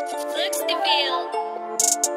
Looks the.